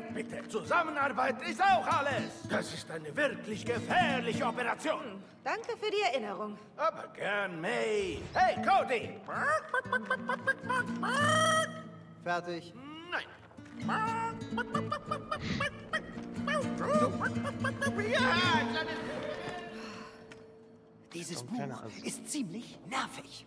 Moment bitte, Zusammenarbeit ist auch alles. Das ist eine wirklich gefährliche Operation. Hm, danke für die Erinnerung. Aber gern, May. Hey, Cody! Fertig. Nein. Dieses Buch ist ziemlich nervig.